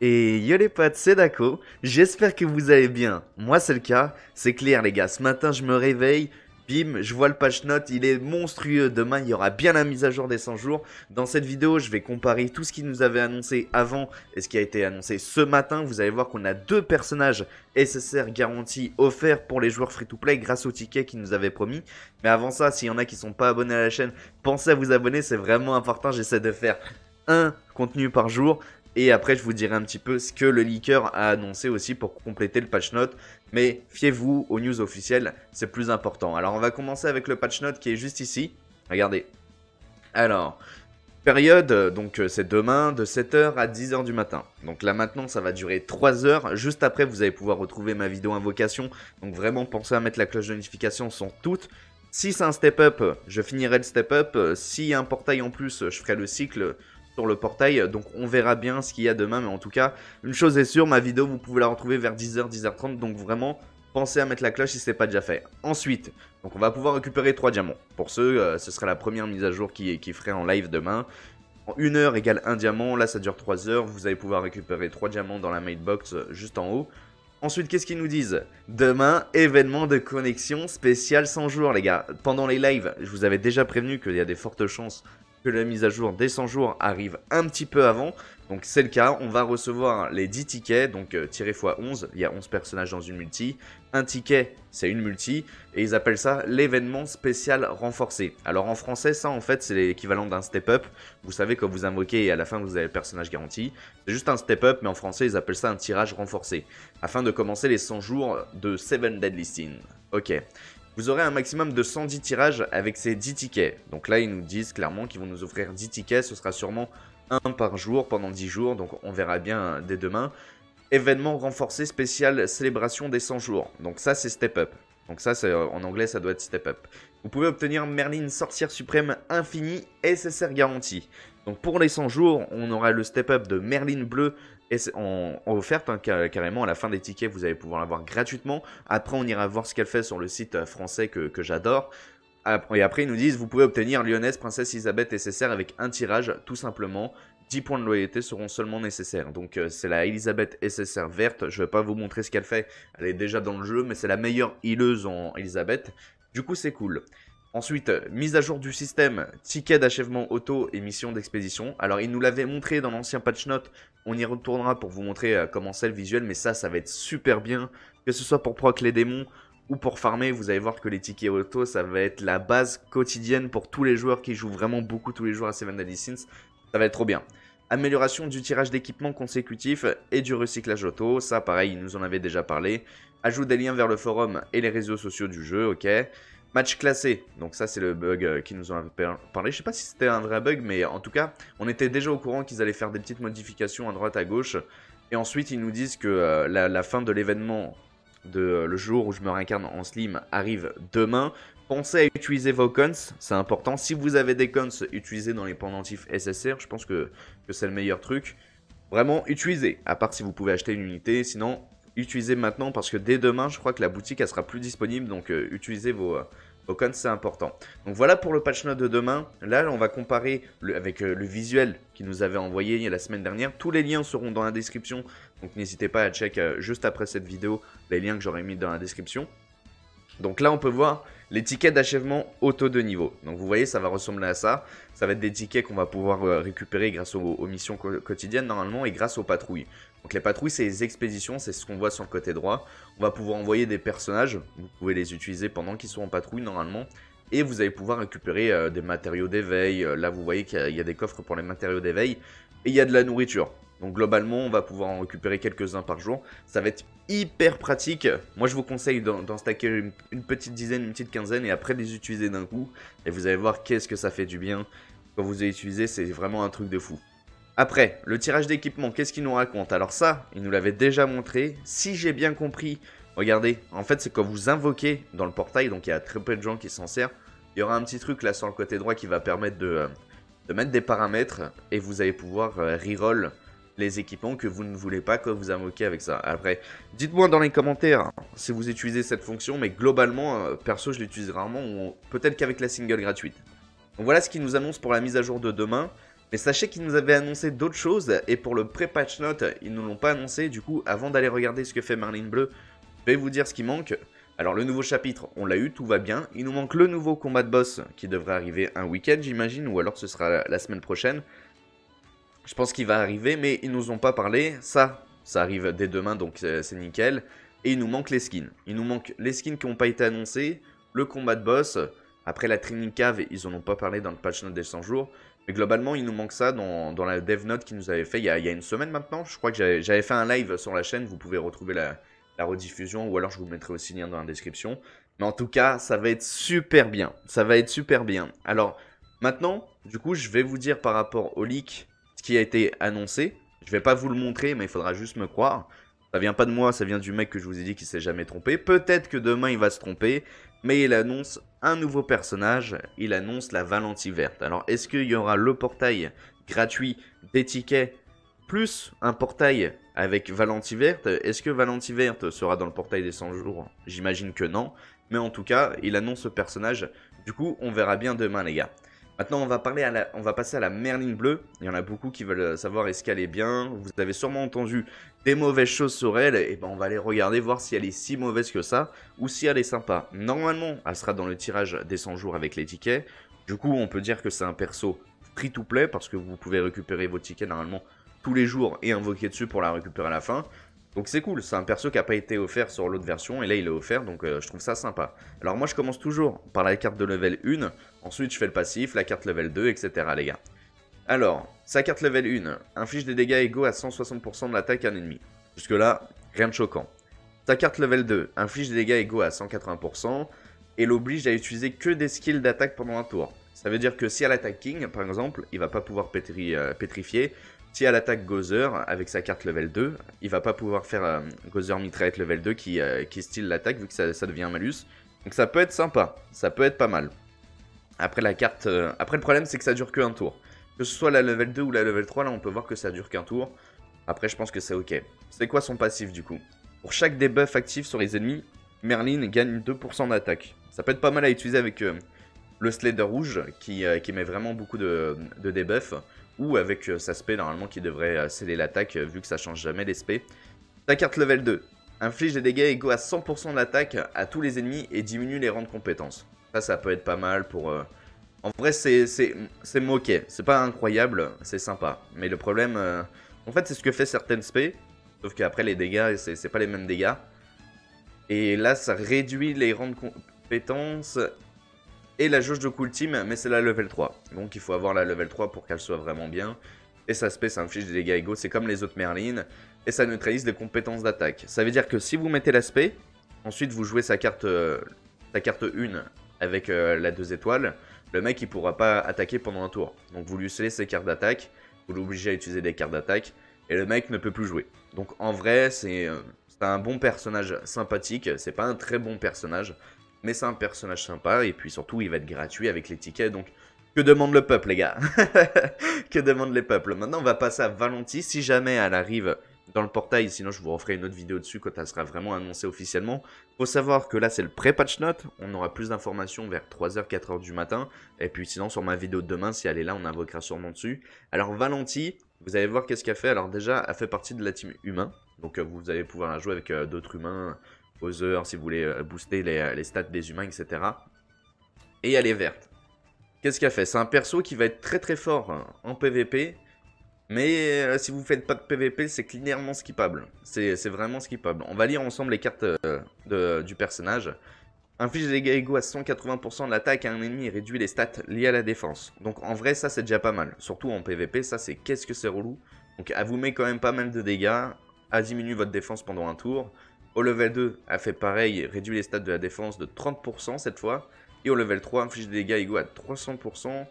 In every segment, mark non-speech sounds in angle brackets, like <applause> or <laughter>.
Et yo les potes, c'est Dako, j'espère que vous allez bien. Moi c'est le cas, c'est clair les gars, ce matin je me réveille, bim, je vois le patch note, il est monstrueux, demain il y aura bien la mise à jour des 100 jours. Dans cette vidéo je vais comparer tout ce qui nous avait annoncé avant et ce qui a été annoncé ce matin. Vous allez voir qu'on a deux personnages SSR garantis offerts pour les joueurs free to play grâce au ticket qu'ils nous avaient promis. Mais avant ça, s'il y en a qui sont pas abonnés à la chaîne, pensez à vous abonner, c'est vraiment important, j'essaie de faire un contenu par jour. Et après, je vous dirai un petit peu ce que le leaker a annoncé aussi pour compléter le patch note. Mais fiez-vous aux news officielles, c'est plus important. Alors, on va commencer avec le patch note qui est juste ici. Regardez. Alors, période, donc euh, c'est demain de 7h à 10h du matin. Donc là maintenant ça va durer 3 heures. Juste après vous allez pouvoir retrouver ma vidéo invocation. Donc vraiment pensez à mettre la cloche de notification, sont toutes. Si c'est un step up, je finirai le step up. S'il y a un portail en plus, je ferai le cycle le portail. Donc on verra bien ce qu'il y a demain. Mais en tout cas, une chose est sûre, ma vidéo, vous pouvez la retrouver vers 10h, 10h30. Donc vraiment, pensez à mettre la cloche si ce n'est pas déjà fait. Ensuite, donc on va pouvoir récupérer 3 diamants. Pour ceux, euh, ce sera la première mise à jour qui, qui ferait en live demain. En 1 heure égale 1 diamant, là ça dure 3 heures, vous allez pouvoir récupérer 3 diamants dans la mailbox euh, juste en haut. Ensuite, qu'est-ce qu'ils nous disent? Demain, événement de connexion spécial 100 jours, les gars. Pendant les lives, je vous avais déjà prévenu qu'il y a des fortes chances que la mise à jour des 100 jours arrive un petit peu avant. Donc c'est le cas, on va recevoir les 10 tickets, donc tiré x 11, il y a 11 personnages dans une multi. Un ticket, c'est une multi, et ils appellent ça l'événement spécial renforcé. Alors en français, ça en fait, c'est l'équivalent d'un step-up. Vous savez, quand vous invoquez et à la fin vous avez le personnage garanti. C'est juste un step-up, mais en français, ils appellent ça un tirage renforcé. Afin de commencer les 100 jours de 7 Deadly Sin. Ok vous aurez un maximum de 110 tirages avec ces 10 tickets. Donc là, ils nous disent clairement qu'ils vont nous offrir 10 tickets. Ce sera sûrement un par jour pendant 10 jours. Donc on verra bien dès demain. Événement renforcé spécial célébration des 100 jours. Donc ça, c'est Step Up. Donc ça, en anglais, ça doit être Step Up. Vous pouvez obtenir Merlin Sorcière Suprême Infinie SSR garantie. Donc pour les 100 jours, on aura le Step Up de Merlin Bleu et en, offerte hein, carrément à la fin des tickets vous allez pouvoir l'avoir gratuitement. Après on ira voir ce qu'elle fait sur le site euh, français que, j'adore. Et après ils nous disent vous pouvez obtenir Lyonnaise Princesse Elisabeth SSR avec un tirage tout simplement. 10 points de loyauté seront seulement nécessaires. Donc euh, c'est la Elisabeth SSR verte. Je vais pas vous montrer ce qu'elle fait. Elle est déjà dans le jeu mais c'est la meilleure healeuse en Elisabeth. Du coup c'est cool Ensuite, mise à jour du système, ticket d'achèvement auto et mission d'expédition. Alors, il nous l'avait montré dans l'ancien patch note. On y retournera pour vous montrer euh, comment c'est le visuel, mais ça, ça va être super bien. Que ce soit pour proc les démons ou pour farmer, vous allez voir que les tickets auto, ça va être la base quotidienne pour tous les joueurs qui jouent vraiment beaucoup tous les jours à Seven Deadly Sins. Ça va être trop bien. Amélioration du tirage d'équipement consécutif et du recyclage auto. Ça, pareil, il nous en avait déjà parlé. Ajout des liens vers le forum et les réseaux sociaux du jeu, ok. Match classé, donc ça c'est le bug euh, qui nous en avait parlé. Je sais pas si c'était un vrai bug, mais en tout cas, on était déjà au courant qu'ils allaient faire des petites modifications à droite à gauche. Et ensuite, ils nous disent que euh, la, fin de l'événement de euh, le jour où je me réincarne en slim arrive demain. Pensez à utiliser vos cons, c'est important. Si vous avez des cons, utilisez dans les pendentifs SSR, je pense que, que c'est le meilleur truc. Vraiment, utilisez, à part si vous pouvez acheter une unité, sinon utilisez maintenant parce que dès demain, je crois que la boutique elle sera plus disponible. Donc euh, utilisez vos, euh, codes, c'est important. Donc voilà pour le patch note de demain. Là, on va comparer avec euh, le visuel qui nous avait envoyé la semaine dernière. Tous les liens seront dans la description. Donc n'hésitez pas à check juste après cette vidéo les liens que j'aurai mis dans la description. Donc là, on peut voir les tickets d'achèvement auto de niveau. Donc vous voyez, ça va ressembler à ça. Ça va être des tickets qu'on va pouvoir récupérer grâce aux, missions quotidiennes normalement et grâce aux patrouilles. Donc les patrouilles, c'est les expéditions, c'est ce qu'on voit sur le côté droit. On va pouvoir envoyer des personnages, vous pouvez les utiliser pendant qu'ils sont en patrouille normalement. Et vous allez pouvoir récupérer euh, des matériaux d'éveil. Euh, là, vous voyez qu'il y, a des coffres pour les matériaux d'éveil. Et il y a de la nourriture. Donc globalement, on va pouvoir en récupérer quelques-uns par jour. Ça va être hyper pratique. Moi, je vous conseille d'en stacker une, une, petite dizaine, une petite quinzaine, et après les utiliser d'un coup. Et vous allez voir qu'est-ce que ça fait du bien. Quand vous les utilisez, c'est vraiment un truc de fou. Après, le tirage d'équipement, qu'est-ce qu'il nous raconte? Alors ça, il nous l'avait déjà montré. Si j'ai bien compris, regardez, en fait c'est quand vous invoquez dans le portail, donc il y a très peu de gens qui s'en servent, il y aura un petit truc là sur le côté droit qui va permettre de, euh, mettre des paramètres et vous allez pouvoir euh, reroll les équipements que vous ne voulez pas quand vous invoquez avec ça. Après, dites-moi dans les commentaires si vous utilisez cette fonction, mais globalement, euh, perso, je l'utilise rarement, peut-être qu'avec la single gratuite. Donc voilà ce qu'il nous annonce pour la mise à jour de demain. Mais sachez qu'ils nous avaient annoncé d'autres choses, et pour le pré-patch note, ils ne l'ont pas annoncé, du coup, avant d'aller regarder ce que fait Marlin Bleu, je vais vous dire ce qui manque. Alors le nouveau chapitre, on l'a eu, tout va bien. Il nous manque le nouveau combat de boss, qui devrait arriver un week-end, j'imagine, ou alors ce sera la semaine prochaine. Je pense qu'il va arriver, mais ils nous ont pas parlé. Ça, ça arrive dès demain, donc c'est nickel. Et il nous manque les skins. Il nous manque les skins qui n'ont pas été annoncés, le combat de boss, après la training cave, ils en ont pas parlé dans le patch note des 100 jours. Mais globalement, il nous manque ça dans, la dev note qu'ils nous avaient fait il y, a, une semaine maintenant. Je crois que j'avais fait un live sur la chaîne. Vous pouvez retrouver la, rediffusion ou alors je vous mettrai aussi le lien dans la description. Mais en tout cas, ça va être super bien. Ça va être super bien. Alors, maintenant, du coup, je vais vous dire par rapport au leak ce qui a été annoncé. Je vais pas vous le montrer, mais il faudra juste me croire. Ça vient pas de moi, ça vient du mec que je vous ai dit qui s'est jamais trompé. Peut-être que demain il va se tromper, mais il annonce un nouveau personnage, il annonce la Valentie verte. Alors est-ce qu'il y aura le portail gratuit des tickets plus un portail avec Valentie verte? Est-ce que Valentie verte sera dans le portail des 100 jours? J'imagine que non, mais en tout cas il annonce ce personnage. Du coup on verra bien demain les gars. Maintenant, on va, passer à la Merline bleue. Il y en a beaucoup qui veulent savoir est-ce qu'elle est bien. Vous avez sûrement entendu des mauvaises choses sur elle. Et ben, on va aller regarder, voir si elle est si mauvaise que ça ou si elle est sympa. Normalement, elle sera dans le tirage des 100 jours avec les tickets. Du coup, on peut dire que c'est un perso free-to-play parce que vous pouvez récupérer vos tickets normalement tous les jours et invoquer dessus pour la récupérer à la fin. Donc c'est cool, c'est un perso qui n'a pas été offert sur l'autre version et là il est offert donc euh, je trouve ça sympa. Alors moi je commence toujours par la carte de level 1, ensuite je fais le passif, la carte level 2, etc. les gars. Alors, sa carte level 1 inflige des dégâts égaux à 160% de l'attaque à un ennemi. Jusque là, rien de choquant. Sa carte level 2 inflige des dégâts égaux à 180% et l'oblige à utiliser que des skills d'attaque pendant un tour. Ça veut dire que si elle attaque King, par exemple, il va pas pouvoir euh, pétrifier, si elle attaque Gozer avec sa carte level 2, il va pas pouvoir faire euh, Gozer mitraillette level 2 qui, euh, qui style l'attaque vu que ça, devient un malus. Donc ça peut être sympa, ça peut être pas mal. Après la carte, euh, après le problème c'est que ça dure qu'un tour. Que ce soit la level 2 ou la level 3, là on peut voir que ça dure qu'un tour. Après je pense que c'est ok. C'est quoi son passif du coup? Pour chaque debuff actif sur les ennemis, Merlin gagne 2% d'attaque. Ça peut être pas mal à utiliser avec le Slader rouge qui, met vraiment beaucoup de, de debuff ou avec euh, sa spé normalement qui devrait euh, sceller l'attaque euh, vu que ça change jamais les spé. Ta carte level 2 inflige des dégâts égaux à 100% de l'attaque à tous les ennemis et diminue les rangs de compétences. Ça, ça peut être pas mal pour... En vrai, c'est moqué. C'est pas incroyable, c'est sympa. Mais le problème... En fait, c'est ce que fait certaines spé. Sauf qu'après, les dégâts, c'est pas les mêmes dégâts. Et là, ça réduit les rangs de compétences et la jauge de cool team, mais c'est la level 3. Donc il faut avoir la level 3 pour qu'elle soit vraiment bien. Et sa spé, ça inflige des dégâts égaux, c'est comme les autres Merlin. Et ça neutralise les compétences d'attaque. Ça veut dire que si vous mettez l'aspect, ensuite vous jouez sa carte, euh, sa carte 1 avec euh, la 2 étoiles, le mec il pourra pas attaquer pendant un tour. Donc vous lui scellez ses cartes d'attaque, vous l'obligez à utiliser des cartes d'attaque, et le mec ne peut plus jouer. Donc en vrai, c'est euh, un bon personnage sympathique, c'est pas un très bon personnage, mais c'est un personnage sympa, et puis surtout, il va être gratuit avec les tickets, donc que demande le peuple, les gars <laughs> Que demande les peuples? Maintenant, on va passer à Valentie, si jamais elle arrive dans le portail, sinon je vous referai une autre vidéo dessus quand elle sera vraiment annoncée officiellement. Faut savoir que là c'est le pré-patch note, on aura plus d'informations vers 3h, 4h du matin, et puis sinon sur ma vidéo de demain, si elle est là, on invoquera sûrement dessus. Alors Valentie, vous allez voir qu'est-ce qu'elle fait, alors déjà, elle fait partie de la team humain, donc euh, vous allez pouvoir la jouer avec euh, d'autres humains, heures, si vous voulez euh, booster euh, les, stats des humains, etc. Et elle est verte. Qu'est-ce qu'elle fait? C'est un perso qui va être très très fort hein, en PvP, mais euh, si vous faites pas de PvP, c'est clairement skippable. C'est vraiment skippable. On va lire ensemble les cartes du personnage. Inflige des dégâts égaux à 180% de l'attaque à un ennemi et réduit les stats liées à la défense. Donc en vrai, ça c'est déjà pas mal. Surtout en PvP, ça c'est qu'est-ce que c'est relou. Donc elle vous met quand même pas mal de dégâts, elle diminue votre défense pendant un tour. Au level 2, elle fait pareil, réduit les stats de la défense de 30% cette fois. Et au level 3, inflige des dégâts égaux à 300%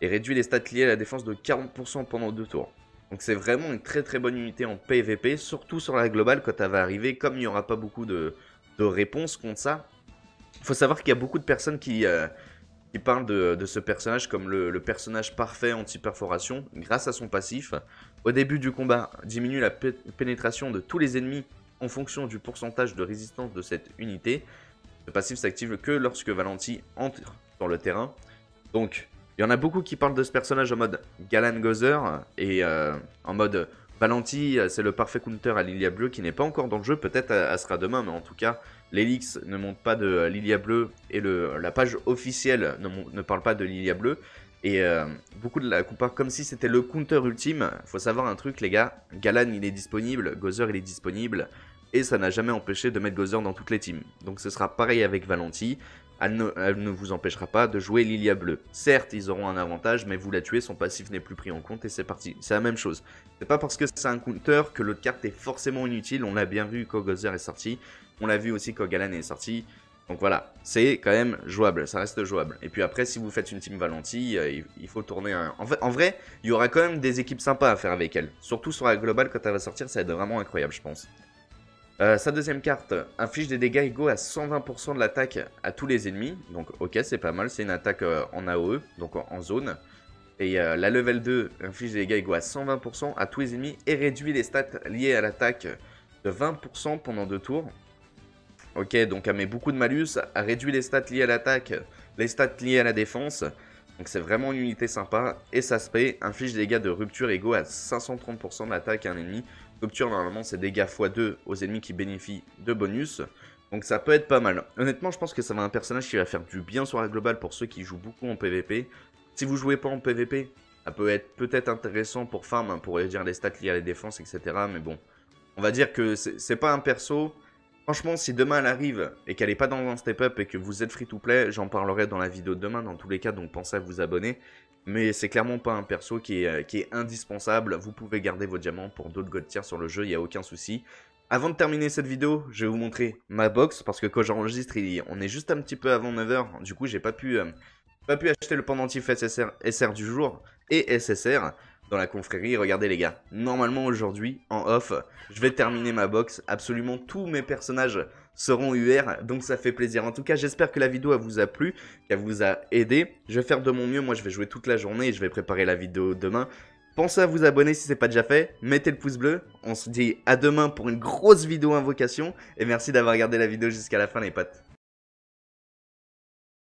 et réduit les stats liées à la défense de 40% pendant deux tours. Donc c'est vraiment une très très bonne unité en PvP, surtout sur la globale quand elle va arriver, comme il n'y aura pas beaucoup de, réponses contre ça. Il faut savoir qu'il y a beaucoup de personnes qui, euh, parlent de, ce personnage comme le, le personnage parfait anti-perforation grâce à son passif. Au début du combat, diminue la pénétration de tous les ennemis en fonction du pourcentage de résistance de cette unité. Le passif s'active que lorsque Valenti entre dans le terrain. Donc, Il y en a beaucoup qui parlent de ce personnage en mode Galan Gozer et euh, en mode Valenti, c'est le parfait counter à Lilia Bleu qui n'est pas encore dans le jeu, peut-être elle sera demain, mais en tout cas, l'Elix ne monte pas de Lilia Bleu et la page officielle ne, parle pas de Lilia Bleu. Et euh, beaucoup de la comparent comme si c'était le counter ultime. Faut savoir un truc, les gars. Galan, il est disponible. Gozer, il est disponible. Et ça n'a jamais empêché de mettre Gozer dans toutes les teams. Donc ce sera pareil avec Valenti. Elle ne, vous empêchera pas de jouer Lilia Bleu. Certes, ils auront un avantage, mais vous la tuez, son passif n'est plus pris en compte et c'est parti. C'est la même chose. C'est pas parce que c'est un counter que l'autre carte est forcément inutile. On l'a bien vu quand Gozer est sorti. On l'a vu aussi quand Galan est sorti. Donc voilà, c'est quand même jouable, ça reste jouable. Et puis après, si vous faites une team Valenti, euh, il faut tourner. En, en vrai, il y aura quand même des équipes sympas à faire avec elle. Surtout sur la globale, quand elle va sortir, ça va être vraiment incroyable, je pense. Euh, sa deuxième carte inflige des dégâts égaux à 120% de l'attaque à tous les ennemis. Donc ok, c'est pas mal, c'est une attaque euh, en AOE, donc en, zone. Et la level 2 inflige des dégâts égaux à 120% à tous les ennemis et réduit les stats liées à l'attaque de 20% pendant deux tours. Ok, donc elle met beaucoup de malus, elle réduit les stats liées à l'attaque, les stats liées à la défense. Donc c'est vraiment une unité sympa. Et ça se paye, inflige des dégâts de rupture égaux à 530% de l'attaque à un ennemi. Rupture normalement c'est dégâts x2 aux ennemis qui bénéficient de bonus. Donc ça peut être pas mal. Honnêtement je pense que ça va un personnage qui va faire du bien sur la globale pour ceux qui jouent beaucoup en PvP. Si vous jouez pas en PvP, ça peut être peut-être intéressant pour farm, hein, pour réduire les stats liées à la défense, etc. Mais bon, on va dire que c'est pas un perso Franchement, si demain elle arrive et qu'elle n'est pas dans un step-up et que vous êtes free-to-play, j'en parlerai dans la vidéo de demain dans tous les cas, donc pensez à vous abonner. Mais c'est clairement pas un perso qui est, euh, indispensable, vous pouvez garder vos diamants pour d'autres god tiers sur le jeu, il n'y a aucun souci. Avant de terminer cette vidéo, je vais vous montrer ma box, parce que quand j'enregistre, on est juste un petit peu avant 9h, du coup j'ai pas pu... Euh, pas pu acheter le pendentif SSR, SR du jour et SSR dans la confrérie. Regardez les gars, normalement aujourd'hui, en off, je vais terminer ma box. Absolument tous mes personnages seront UR, donc ça fait plaisir. En tout cas, j'espère que la vidéo vous a plu, qu'elle vous a aidé. Je vais faire de mon mieux, moi je vais jouer toute la journée et je vais préparer la vidéo demain. Pensez à vous abonner si ce n'est pas déjà fait, mettez le pouce bleu, on se dit à demain pour une grosse vidéo invocation, et merci d'avoir regardé la vidéo jusqu'à la fin les potes.